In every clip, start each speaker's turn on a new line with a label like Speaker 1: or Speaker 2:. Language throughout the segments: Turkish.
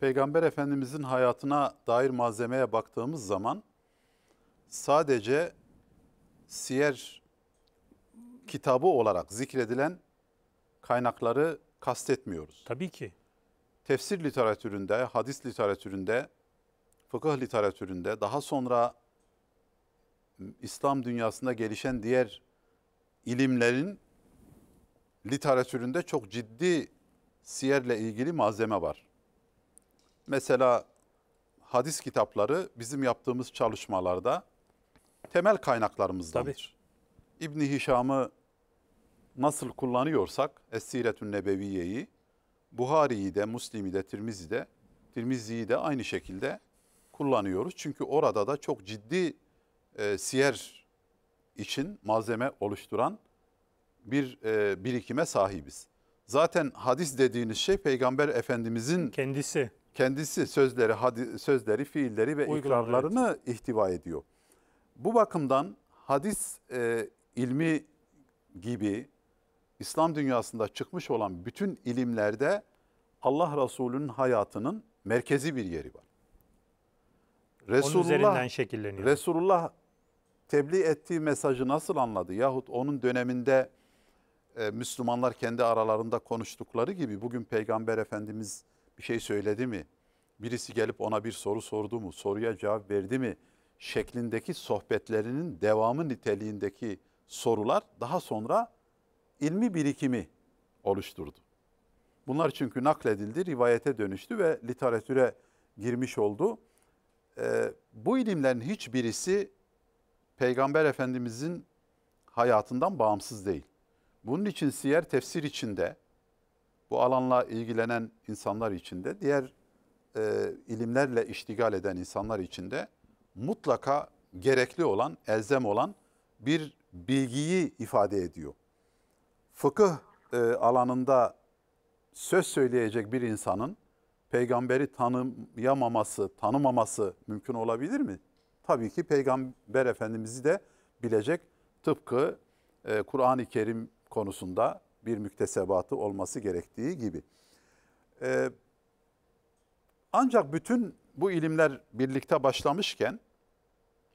Speaker 1: Peygamber Efendimizin hayatına dair malzemeye baktığımız zaman sadece siyer kitabı olarak zikredilen kaynakları kastetmiyoruz.
Speaker 2: Tabii ki.
Speaker 1: Tefsir literatüründe, hadis literatüründe, fıkıh literatüründe, daha sonra İslam dünyasında gelişen diğer ilimlerin literatüründe çok ciddi siyerle ilgili malzeme var. Mesela hadis kitapları bizim yaptığımız çalışmalarda temel kaynaklarımızdandır. İbni Hişam'ı nasıl kullanıyorsak Es-Siretün Nebeviye'yi, Buhari'yi de, Müslim'i de, Tirmizi'yi de, Tirmizi'yi de aynı şekilde kullanıyoruz. Çünkü orada da çok ciddi e, siyer için malzeme oluşturan bir e, birikime sahibiz. Zaten hadis dediğiniz şey Peygamber Efendimizin
Speaker 2: Kendisi.
Speaker 1: Kendisi sözleri, hadi, sözleri, fiilleri ve
Speaker 2: Uygulama,
Speaker 1: ikrarlarını ihtiva ediyor. Bu bakımdan hadis e, ilmi gibi İslam dünyasında çıkmış olan bütün ilimlerde Allah Resulü'nün hayatının merkezi bir yeri var.
Speaker 2: Onun üzerinden şekilleniyor.
Speaker 1: Resulullah tebliğ ettiği mesajı nasıl anladı? Yahut onun döneminde e, Müslümanlar kendi aralarında konuştukları gibi bugün Peygamber Efendimiz bir şey söyledi mi? Birisi gelip ona bir soru sordu mu? Soruya cevap verdi mi? Şeklindeki sohbetlerinin devamı niteliğindeki sorular daha sonra ilmi birikimi oluşturdu. Bunlar çünkü nakledildi, rivayete dönüştü ve literatüre girmiş oldu. Ee, bu ilimlerin hiçbirisi Peygamber Efendimizin hayatından bağımsız değil. Bunun için siyer tefsir içinde, bu alanla ilgilenen insanlar içinde, diğer e, ilimlerle iştigal eden insanlar içinde mutlaka gerekli olan, elzem olan bir bilgiyi ifade ediyor. Fıkıh e, alanında söz söyleyecek bir insanın peygamberi tanıyamaması, tanımaması mümkün olabilir mi? Tabii ki peygamber efendimizi de bilecek tıpkı e, Kur'an-ı Kerim konusunda bir müktesebatı olması gerektiği gibi. E, ancak bütün bu ilimler birlikte başlamışken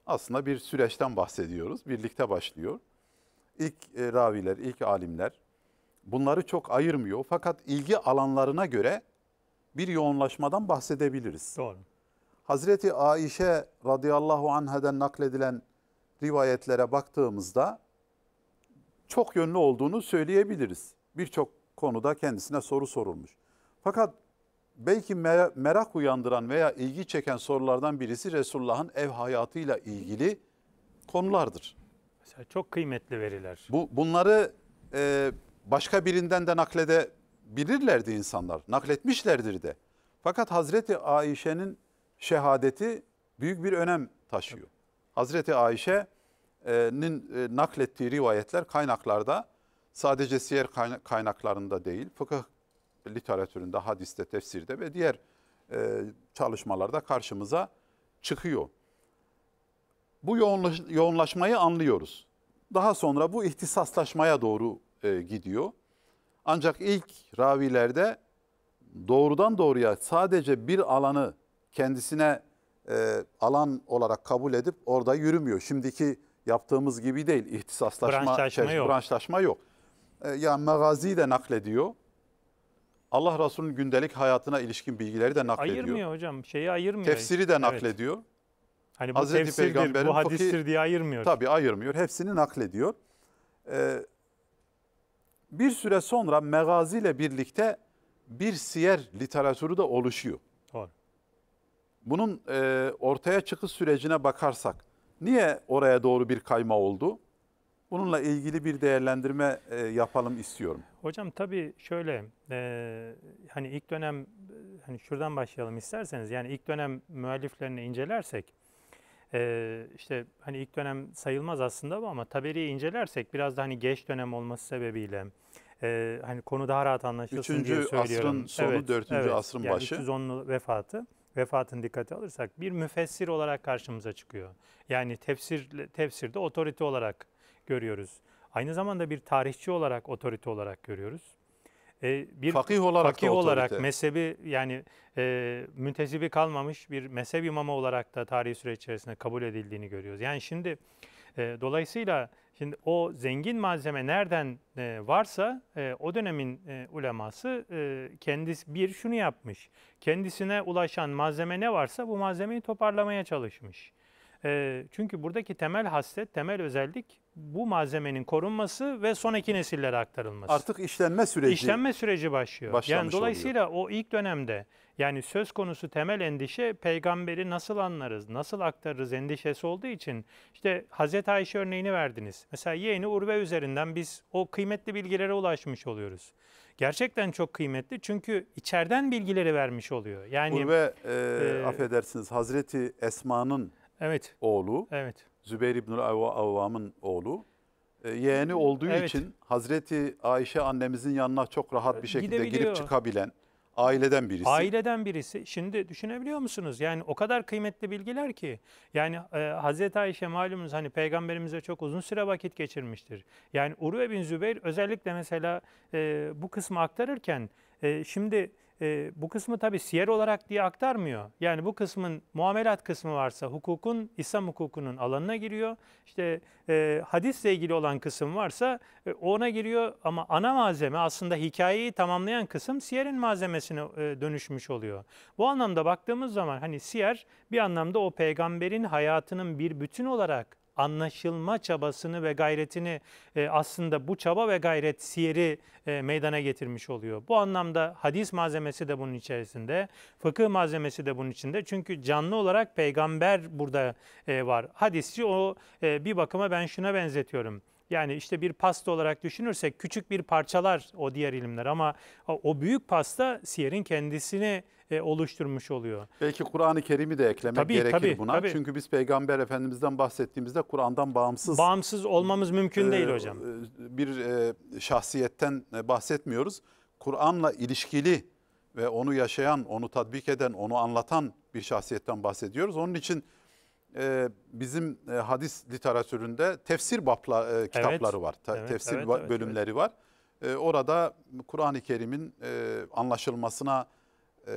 Speaker 1: aslında bir süreçten bahsediyoruz. Birlikte başlıyor. İlk e, raviler, ilk alimler bunları çok ayırmıyor. Fakat ilgi alanlarına göre bir yoğunlaşmadan bahsedebiliriz.
Speaker 2: Doğru.
Speaker 1: Hazreti Aişe radıyallahu anheden nakledilen rivayetlere baktığımızda çok yönlü olduğunu söyleyebiliriz. Birçok konuda kendisine soru sorulmuş. Fakat belki merak uyandıran veya ilgi çeken sorulardan birisi Resulullah'ın ev hayatıyla ilgili konulardır.
Speaker 2: Mesela çok kıymetli veriler.
Speaker 1: Bu bunları e, başka birinden de nakledebilirlerdi insanlar. Nakletmişlerdir de. Fakat Hazreti Ayşe'nin şehadeti büyük bir önem taşıyor. Hazreti Ayşe'nin e, naklettiği rivayetler kaynaklarda sadece siyer kaynaklarında değil, fıkıh literatüründe, hadiste, tefsirde ve diğer e, çalışmalarda karşımıza çıkıyor. Bu yoğunlaş, yoğunlaşmayı anlıyoruz. Daha sonra bu ihtisaslaşmaya doğru e, gidiyor. Ancak ilk ravilerde doğrudan doğruya sadece bir alanı kendisine alan olarak kabul edip orada yürümüyor. Şimdiki yaptığımız gibi değil ihtisaslaşma,
Speaker 2: branşlaşma yok.
Speaker 1: branşlaşma yok. E, ya megazi de naklediyor. Allah Resulü'nün gündelik hayatına ilişkin bilgileri de naklediyor.
Speaker 2: Ayırmıyor hocam. Şeyi ayırmıyor.
Speaker 1: Tefsiri de naklediyor.
Speaker 2: Evet. Hani bu
Speaker 1: Hazreti
Speaker 2: tefsirdir,
Speaker 1: Peygamber'in
Speaker 2: bu hadistir
Speaker 1: fıkhi-
Speaker 2: diye ayırmıyor.
Speaker 1: Tabii ayırmıyor. Hepsini naklediyor. Ee, bir süre sonra megazi ile birlikte bir siyer literatürü de oluşuyor.
Speaker 2: Doğru.
Speaker 1: Bunun e, ortaya çıkış sürecine bakarsak niye oraya doğru bir kayma oldu? Bununla ilgili bir değerlendirme e, yapalım istiyorum.
Speaker 2: Hocam tabii şöyle e, hani ilk dönem hani şuradan başlayalım isterseniz yani ilk dönem müelliflerini incelersek e, işte hani ilk dönem sayılmaz aslında bu ama Taberi'yi incelersek biraz da hani geç dönem olması sebebiyle e, hani konu daha rahat anlaşılsın
Speaker 1: Üçüncü
Speaker 2: diye söylüyorum.
Speaker 1: asrın sonu, dördüncü asrın
Speaker 2: yani
Speaker 1: başı.
Speaker 2: 310'lu vefatı vefatını dikkate alırsak bir müfessir olarak karşımıza çıkıyor. Yani tefsir tefsirde otorite olarak görüyoruz. Aynı zamanda bir tarihçi olarak otorite olarak görüyoruz. e, bir
Speaker 1: Fakih olarak
Speaker 2: fakih olarak
Speaker 1: otorite.
Speaker 2: mezhebi yani e, müntesibi kalmamış bir mezhep imamı olarak da tarihi süreç içerisinde kabul edildiğini görüyoruz. Yani şimdi e, dolayısıyla şimdi o zengin malzeme nereden e, varsa e, o dönemin e, uleması e, kendisi bir şunu yapmış. Kendisine ulaşan malzeme ne varsa bu malzemeyi toparlamaya çalışmış. E, çünkü buradaki temel haslet, temel özellik bu malzemenin korunması ve sonraki nesillere aktarılması.
Speaker 1: Artık işlenme süreci.
Speaker 2: İşlenme süreci başlıyor.
Speaker 1: başlamış
Speaker 2: yani dolayısıyla o ilk dönemde yani söz konusu temel endişe peygamberi nasıl anlarız, nasıl aktarırız endişesi olduğu için işte Hazreti Ayşe örneğini verdiniz. Mesela yeğeni Urve üzerinden biz o kıymetli bilgilere ulaşmış oluyoruz. Gerçekten çok kıymetli çünkü içeriden bilgileri vermiş oluyor. Yani
Speaker 1: Urve e,
Speaker 2: e,
Speaker 1: affedersiniz Hazreti Esma'nın
Speaker 2: evet,
Speaker 1: oğlu,
Speaker 2: evet.
Speaker 1: Zübeyir İbnül Avva- Avvam'ın oğlu. E, yeğeni olduğu
Speaker 2: Evet.
Speaker 1: için Hazreti Ayşe annemizin yanına çok rahat bir şekilde
Speaker 2: Gidebiliyor.
Speaker 1: girip çıkabilen aileden birisi.
Speaker 2: Aileden birisi. Şimdi düşünebiliyor musunuz? Yani o kadar kıymetli bilgiler ki. Yani e, Hazreti Ayşe malumunuz hani peygamberimize çok uzun süre vakit geçirmiştir. Yani Urve bin Zübeyir özellikle mesela e, bu kısmı aktarırken e, şimdi e, bu kısmı tabi siyer olarak diye aktarmıyor. Yani bu kısmın muamelat kısmı varsa hukukun, İslam hukukunun alanına giriyor. İşte e, hadisle ilgili olan kısım varsa e, ona giriyor ama ana malzeme aslında hikayeyi tamamlayan kısım siyerin malzemesine e, dönüşmüş oluyor. Bu anlamda baktığımız zaman hani siyer bir anlamda o peygamberin hayatının bir bütün olarak anlaşılma çabasını ve gayretini e, aslında bu çaba ve gayret siyeri e, meydana getirmiş oluyor. Bu anlamda hadis malzemesi de bunun içerisinde, fıkıh malzemesi de bunun içinde. Çünkü canlı olarak peygamber burada e, var. Hadisçi o bir bakıma ben şuna benzetiyorum. Yani işte bir pasta olarak düşünürsek küçük bir parçalar o diğer ilimler ama o büyük pasta siyerin kendisini e, oluşturmuş oluyor.
Speaker 1: Belki Kur'an-ı Kerim'i de eklemek
Speaker 2: Tabii,
Speaker 1: gerekir
Speaker 2: tabii,
Speaker 1: buna.
Speaker 2: tabii.
Speaker 1: Çünkü biz Peygamber Efendimiz'den bahsettiğimizde Kur'an'dan bağımsız
Speaker 2: Bağımsız olmamız mümkün değil
Speaker 1: e,
Speaker 2: hocam.
Speaker 1: e, bir e, şahsiyetten e, bahsetmiyoruz. Kur'an'la ilişkili ve onu yaşayan, onu tatbik eden, onu anlatan bir şahsiyetten bahsediyoruz. Onun için e, bizim e, hadis literatüründe tefsir babla, e, kitapları var. Ta-
Speaker 2: Evet,
Speaker 1: tefsir
Speaker 2: evet,
Speaker 1: ba-
Speaker 2: evet,
Speaker 1: bölümleri var. E, orada Kur'an-ı Kerim'in e, anlaşılmasına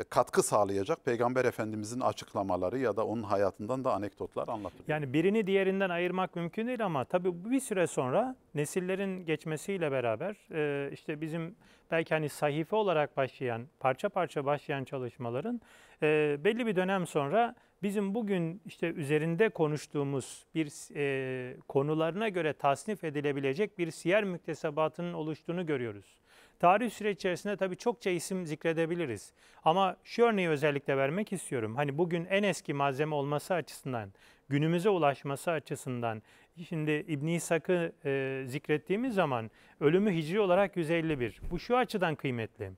Speaker 1: katkı sağlayacak Peygamber Efendimizin açıklamaları ya da onun hayatından da anekdotlar anlatılıyor.
Speaker 2: Yani birini diğerinden ayırmak mümkün değil ama tabii bir süre sonra nesillerin geçmesiyle beraber e, işte bizim belki hani sahife olarak başlayan, parça parça başlayan çalışmaların e, belli bir dönem sonra bizim bugün işte üzerinde konuştuğumuz bir e, konularına göre tasnif edilebilecek bir siyer müktesebatının oluştuğunu görüyoruz. Tarih süreç içerisinde tabii çokça isim zikredebiliriz. Ama şu örneği özellikle vermek istiyorum. Hani bugün en eski malzeme olması açısından, günümüze ulaşması açısından, şimdi İbn İshak'ı e, zikrettiğimiz zaman ölümü hicri olarak 151. Bu şu açıdan kıymetli.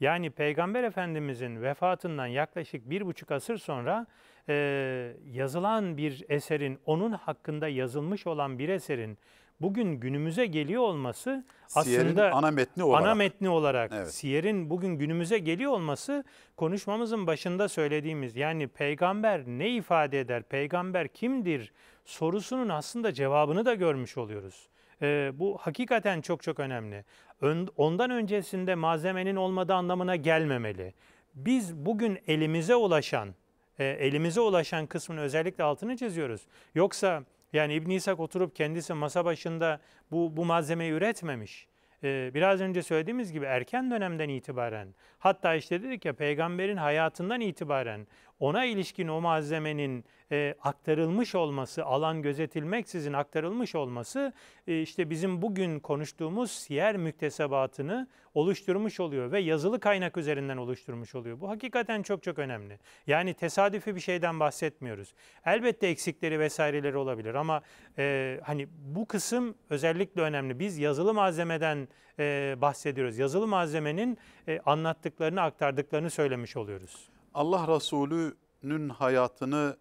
Speaker 2: Yani Peygamber Efendimizin vefatından yaklaşık bir buçuk asır sonra e, yazılan bir eserin, onun hakkında yazılmış olan bir eserin bugün günümüze geliyor olması
Speaker 1: Siyer'in
Speaker 2: aslında
Speaker 1: ana metni olarak.
Speaker 2: ana metni olarak
Speaker 1: Evet.
Speaker 2: siyerin bugün günümüze geliyor olması konuşmamızın başında söylediğimiz yani peygamber ne ifade eder, peygamber kimdir sorusunun aslında cevabını da görmüş oluyoruz. Ee, bu hakikaten çok çok önemli. Ön- ondan öncesinde malzemenin olmadığı anlamına gelmemeli. Biz bugün elimize ulaşan, e, elimize ulaşan kısmını özellikle altını çiziyoruz. Yoksa yani İbn İshak oturup kendisi masa başında bu, bu malzemeyi üretmemiş. Ee, biraz önce söylediğimiz gibi erken dönemden itibaren hatta işte dedik ya peygamberin hayatından itibaren ona ilişkin o malzemenin e, aktarılmış olması, alan gözetilmeksizin aktarılmış olması e, işte bizim bugün konuştuğumuz siyer müktesebatını oluşturmuş oluyor ve yazılı kaynak üzerinden oluşturmuş oluyor. Bu hakikaten çok çok önemli. Yani tesadüfi bir şeyden bahsetmiyoruz. Elbette eksikleri vesaireleri olabilir ama e, hani bu kısım özellikle önemli. Biz yazılı malzemeden e, bahsediyoruz. Yazılı malzemenin e, anlattıklarını, aktardıklarını söylemiş oluyoruz.
Speaker 1: Allah Resulü'nün hayatını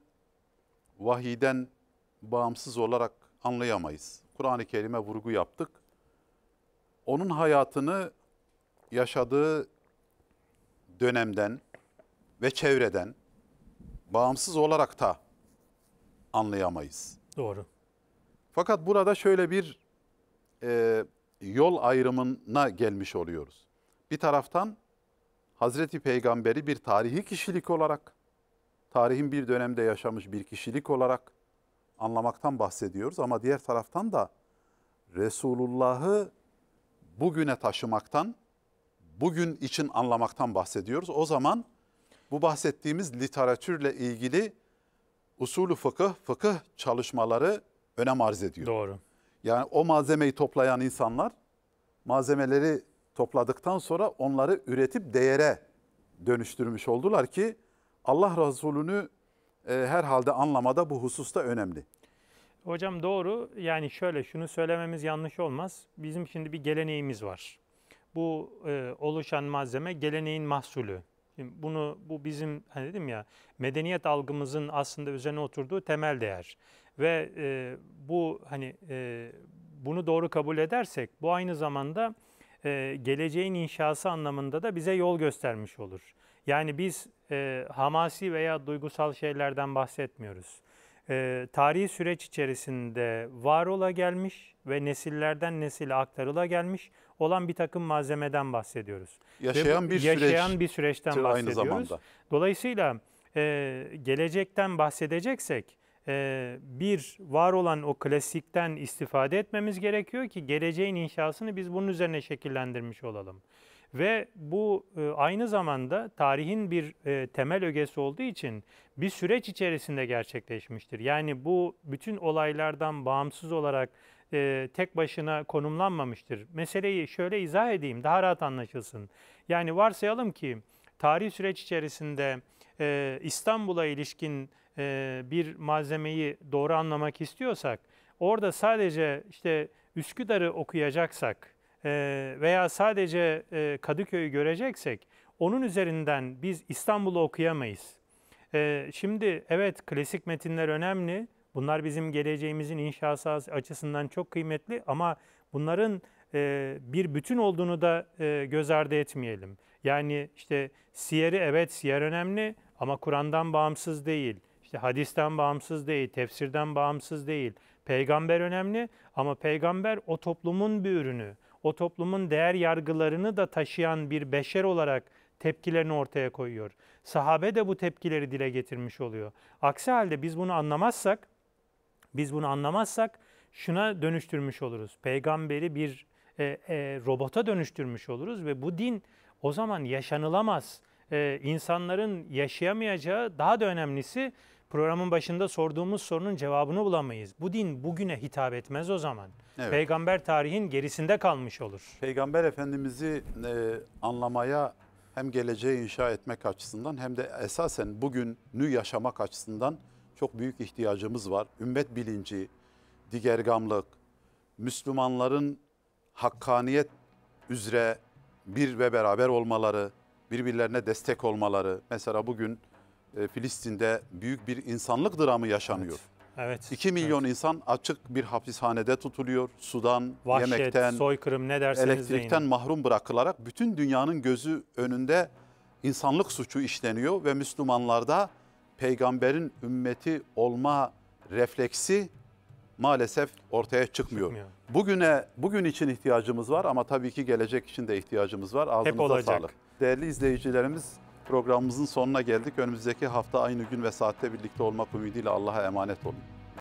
Speaker 1: vahiden bağımsız olarak anlayamayız. Kur'an-ı Kerim'e vurgu yaptık. Onun hayatını yaşadığı dönemden ve çevreden bağımsız olarak da anlayamayız.
Speaker 2: Doğru.
Speaker 1: Fakat burada şöyle bir e, yol ayrımına gelmiş oluyoruz. bir taraftan Hazreti Peygamber'i bir tarihi kişilik olarak, tarihin bir dönemde yaşamış bir kişilik olarak anlamaktan bahsediyoruz. Ama diğer taraftan da Resulullah'ı bugüne taşımaktan, bugün için anlamaktan bahsediyoruz. O zaman bu bahsettiğimiz literatürle ilgili usulü fıkıh, fıkıh çalışmaları önem arz ediyor.
Speaker 2: Doğru.
Speaker 1: Yani o malzemeyi toplayan insanlar malzemeleri topladıktan sonra onları üretip değere dönüştürmüş oldular ki Allah Resulü'nü e, herhalde anlamada bu hususta önemli.
Speaker 2: Hocam doğru. Yani şöyle şunu söylememiz yanlış olmaz. Bizim şimdi bir geleneğimiz var. Bu e, oluşan malzeme geleneğin mahsulü. Şimdi bunu bu bizim hani dedim ya medeniyet algımızın aslında üzerine oturduğu temel değer. Ve e, bu hani e, bunu doğru kabul edersek bu aynı zamanda e, geleceğin inşası anlamında da bize yol göstermiş olur. Yani biz e, hamasi veya duygusal şeylerden bahsetmiyoruz e, tarihi süreç içerisinde var ola gelmiş ve nesillerden nesile aktarıla gelmiş olan bir takım malzemeden bahsediyoruz.
Speaker 1: Yaşayan
Speaker 2: bu-
Speaker 1: bir
Speaker 2: yaşayan
Speaker 1: süreç
Speaker 2: bir süreçten
Speaker 1: aynı
Speaker 2: bahsediyoruz.
Speaker 1: zamanda.
Speaker 2: Dolayısıyla e, gelecekten bahsedeceksek bir var olan o klasikten istifade etmemiz gerekiyor ki geleceğin inşasını biz bunun üzerine şekillendirmiş olalım. Ve bu e, aynı zamanda tarihin bir e, temel ögesi olduğu için bir süreç içerisinde gerçekleşmiştir. Yani bu bütün olaylardan bağımsız olarak e, tek başına konumlanmamıştır. Meseleyi şöyle izah edeyim daha rahat anlaşılsın. Yani varsayalım ki tarihi süreç içerisinde e, İstanbul'a ilişkin e, bir malzemeyi doğru anlamak istiyorsak orada sadece işte Üsküdar'ı okuyacaksak e, veya sadece Kadıköy'ü göreceksek onun üzerinden biz İstanbul'u okuyamayız. Şimdi evet klasik metinler önemli. Bunlar bizim geleceğimizin inşası açısından çok kıymetli ama bunların bir bütün olduğunu da göz ardı etmeyelim. Yani işte siyeri evet siyer önemli ama Kur'an'dan bağımsız değil. İşte hadisten bağımsız değil, tefsirden bağımsız değil. Peygamber önemli ama peygamber o toplumun bir ürünü. O toplumun değer yargılarını da taşıyan bir beşer olarak tepkilerini ortaya koyuyor. Sahabe de bu tepkileri dile getirmiş oluyor. Aksi halde biz bunu anlamazsak, biz bunu anlamazsak şuna dönüştürmüş oluruz. Peygamberi bir e, e, robota dönüştürmüş oluruz ve bu din o zaman yaşanılamaz. E, insanların yaşayamayacağı daha da önemlisi programın başında sorduğumuz sorunun cevabını bulamayız. Bu din bugüne hitap etmez o zaman.
Speaker 1: Evet.
Speaker 2: Peygamber tarihin gerisinde kalmış olur.
Speaker 1: Peygamber Efendimiz'i e, anlamaya hem geleceği inşa etmek açısından hem de esasen bugünü yaşamak açısından çok büyük ihtiyacımız var. Ümmet bilinci, digergamlık, Müslümanların hakkaniyet üzere bir ve beraber olmaları, birbirlerine destek olmaları. Mesela bugün e, Filistin'de büyük bir insanlık dramı yaşanıyor.
Speaker 2: Evet.
Speaker 1: 2 milyon insan açık bir hapishanede tutuluyor. Sudan,
Speaker 2: Vahşet,
Speaker 1: yemekten,
Speaker 2: soykırım ne derseniz
Speaker 1: elektrikten
Speaker 2: deyin.
Speaker 1: mahrum bırakılarak bütün dünyanın gözü önünde insanlık suçu işleniyor ve Müslümanlarda peygamberin ümmeti olma refleksi maalesef ortaya çıkmıyor.
Speaker 2: Çıkmıyor.
Speaker 1: Bugüne bugün için ihtiyacımız var ama tabii ki gelecek için de ihtiyacımız var. Ağzınıza
Speaker 2: olacak.
Speaker 1: sağlık. Değerli izleyicilerimiz programımızın sonuna geldik. Önümüzdeki hafta aynı gün ve saatte birlikte olmak ümidiyle Allah'a emanet olun.